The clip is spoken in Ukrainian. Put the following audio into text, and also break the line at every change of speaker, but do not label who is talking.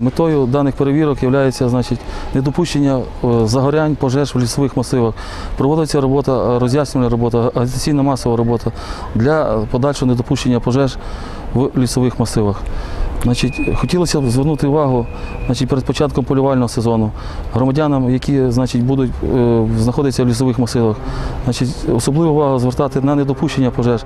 Метою даних перевірок є значить, недопущення е, загорянь, пожеж в лісових масивах. Проводиться робота, е, роз'яснювальна робота, агітаційна масова робота для подальшого недопущення пожеж в лісових масивах. Значить, хотілося б звернути увагу значить, перед початком полювального сезону громадянам, які значить, будуть е, знаходитися в лісових масивах, значить, особливу увагу звертати на недопущення пожеж.